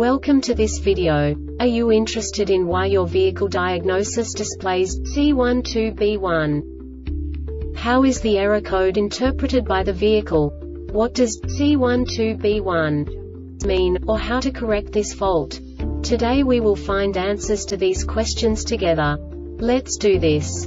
Welcome to this video. Are you interested in why your vehicle diagnosis displays C12B1? How is the error code interpreted by the vehicle? What does C12B1 mean, or how to correct this fault? Today we will find answers to these questions together. Let's do this.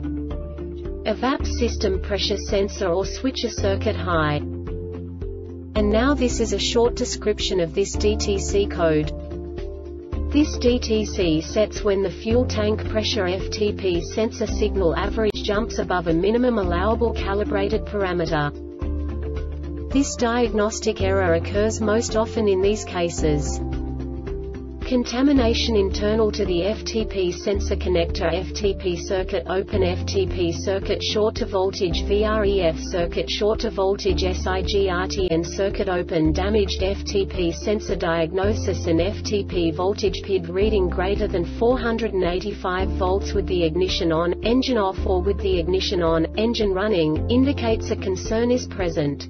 EVAP system pressure sensor or switcher circuit high. And now this is a short description of this DTC code. This DTC sets when the fuel tank pressure FTP sensor signal average jumps above a minimum allowable calibrated parameter. This diagnostic error occurs most often in these cases. Contamination internal to the FTP sensor connector FTP circuit open FTP circuit short to voltage VREF circuit short to voltage SIGRTN circuit open damaged FTP sensor diagnosis and FTP voltage PID reading greater than 485 volts with the ignition on, engine off or with the ignition on, engine running, indicates a concern is present.